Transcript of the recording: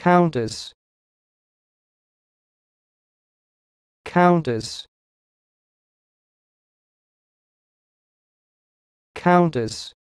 counters counters counters